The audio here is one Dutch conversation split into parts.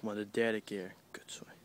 Maar de derde keer. Kutzooi.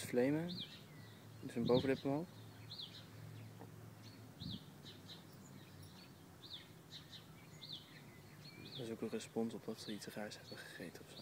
Flamen. Is een bovenlip. Dat is ook een respons op dat ze iets raars hebben gegeten of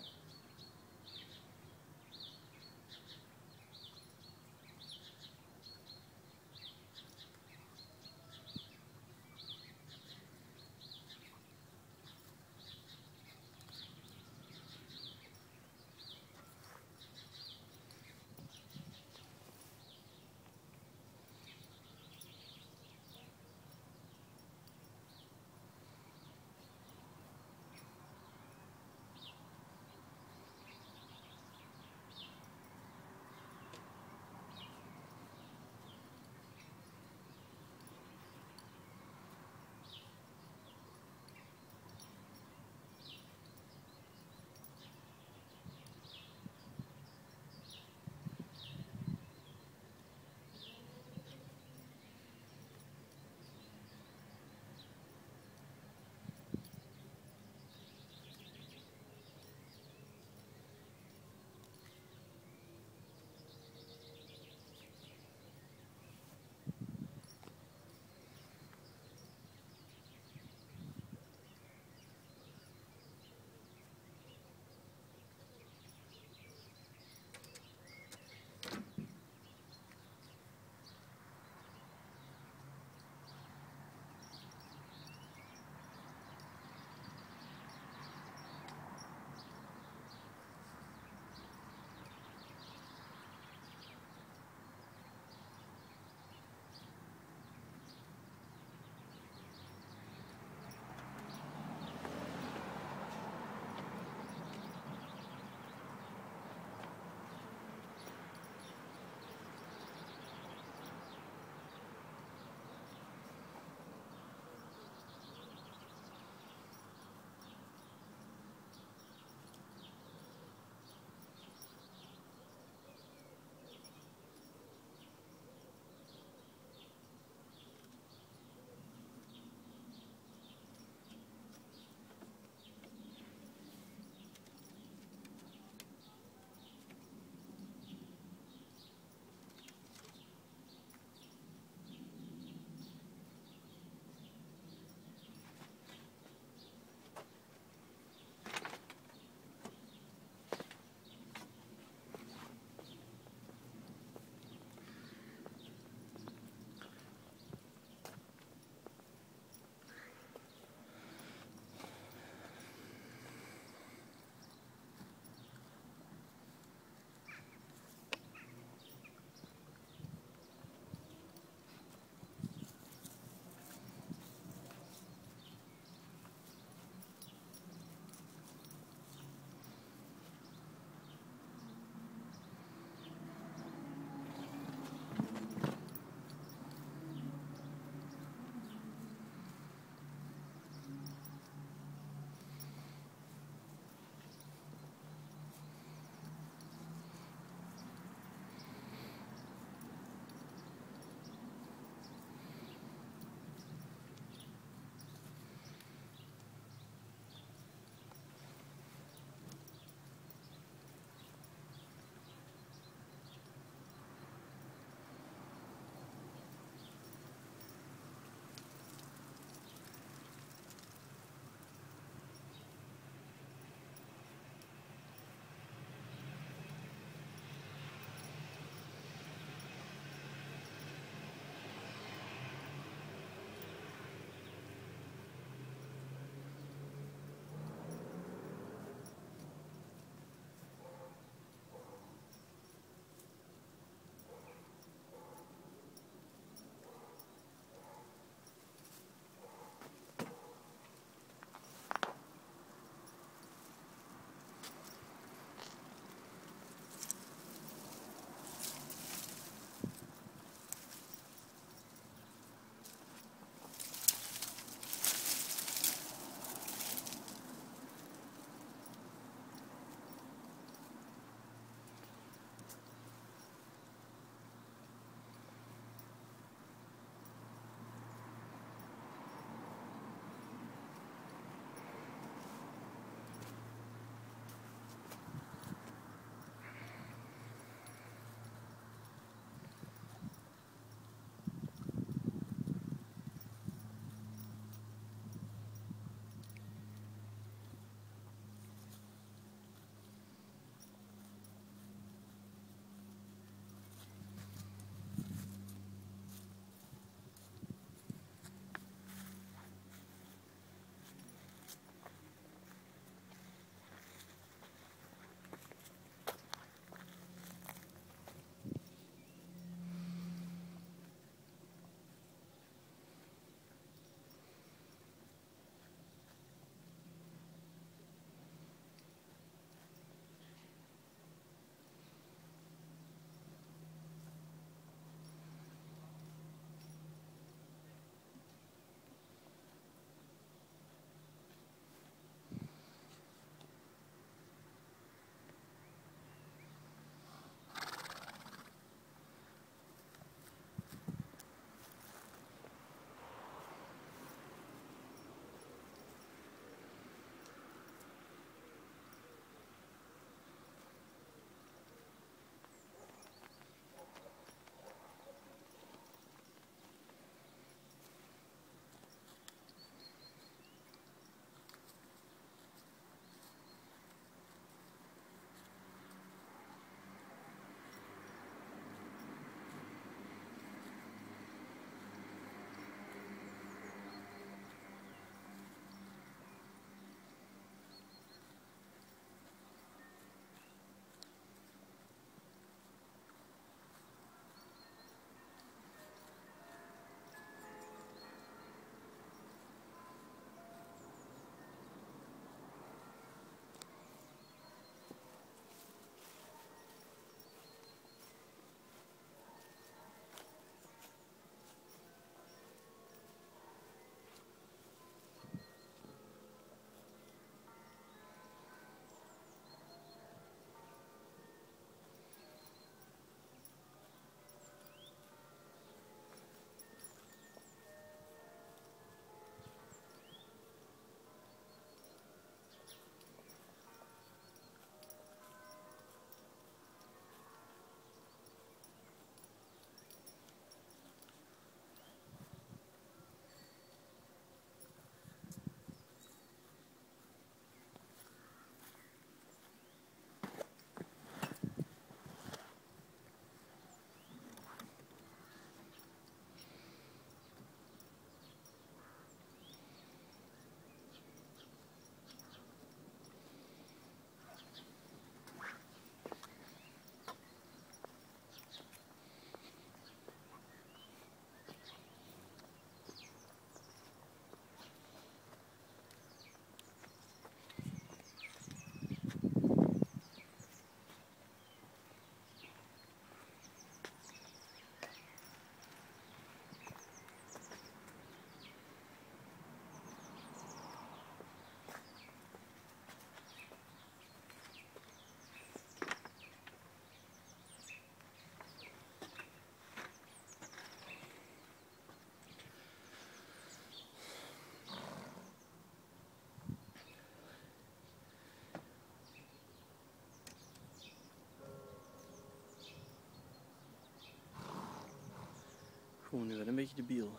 nu wel een beetje debiel.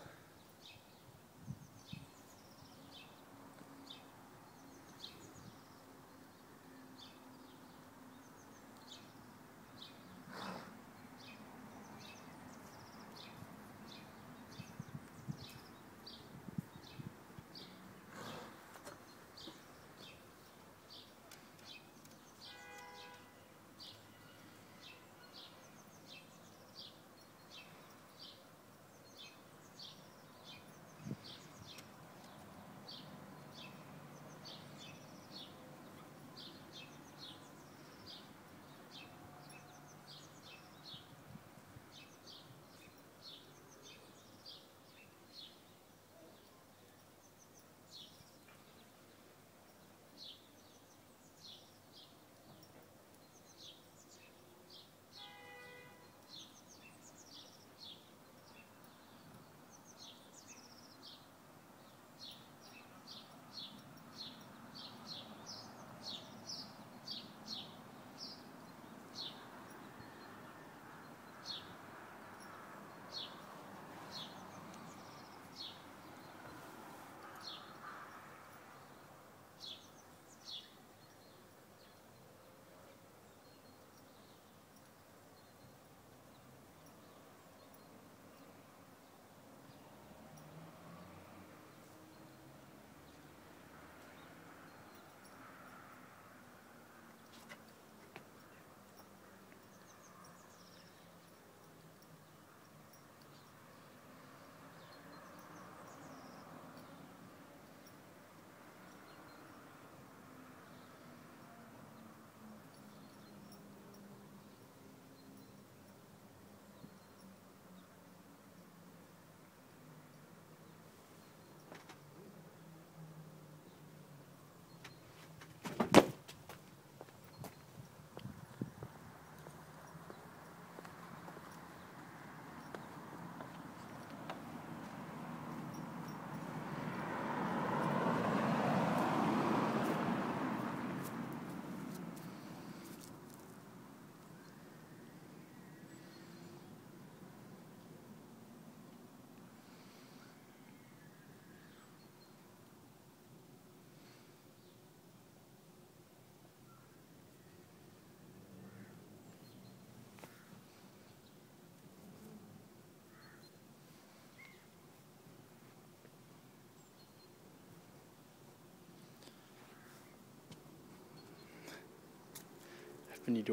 Even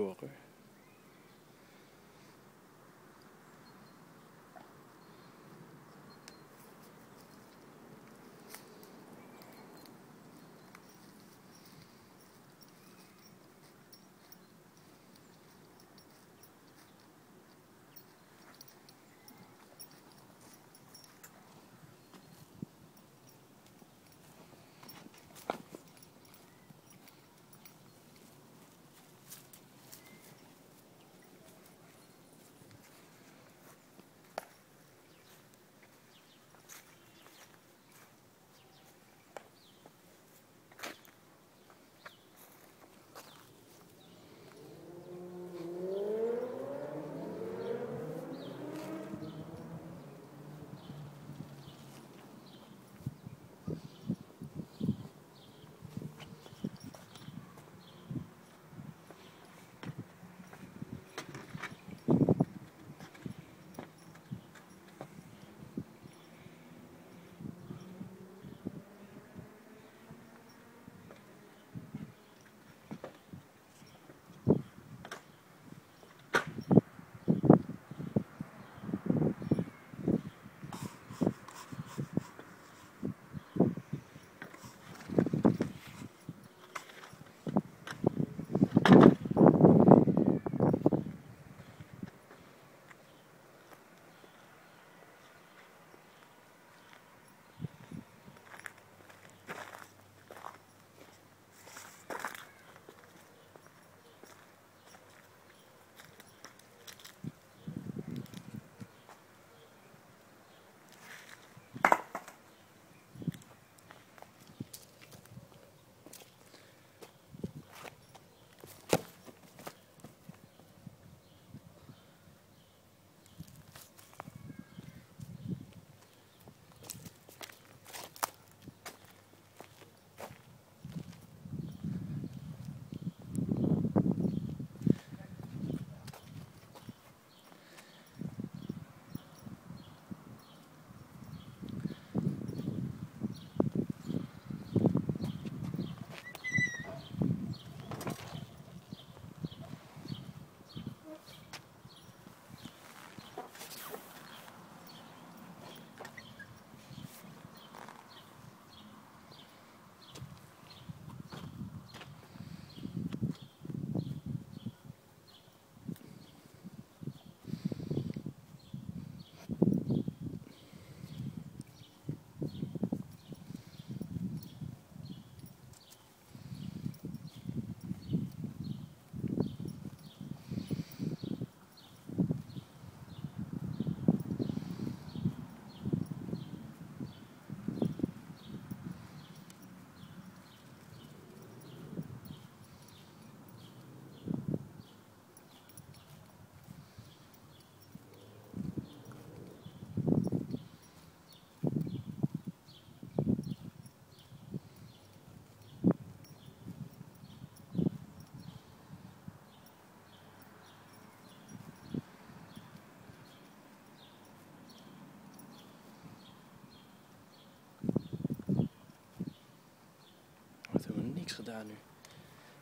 gedaan nu.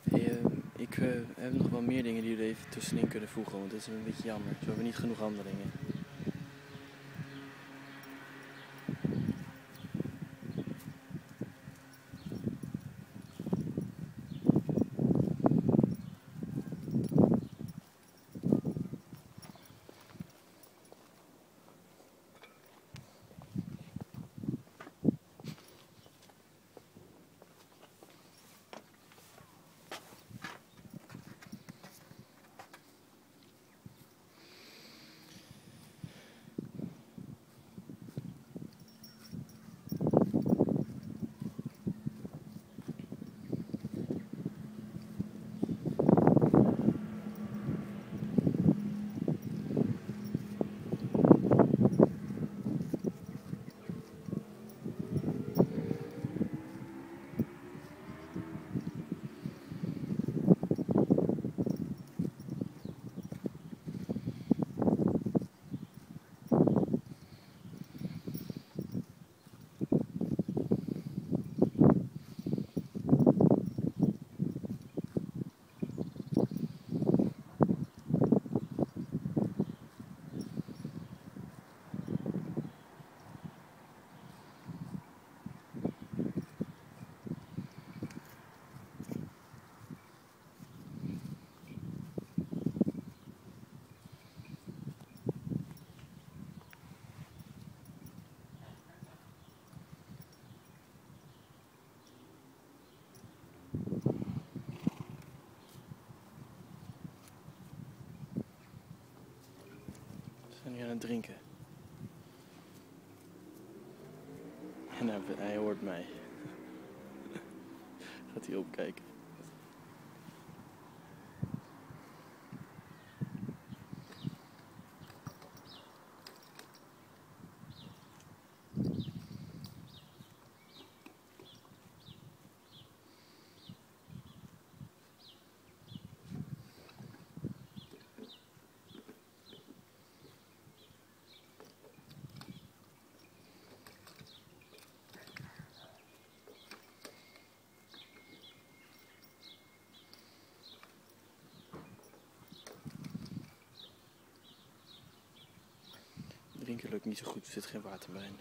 Hey, eh, ik eh, heb nog wel meer dingen die jullie even tussenin kunnen voegen, want dit is een beetje jammer. Zo hebben we niet genoeg handelingen. We aan het drinken. En hij hoort mij. Gaat hij opkijken. Drinken lukt niet zo goed, er zit geen water bij.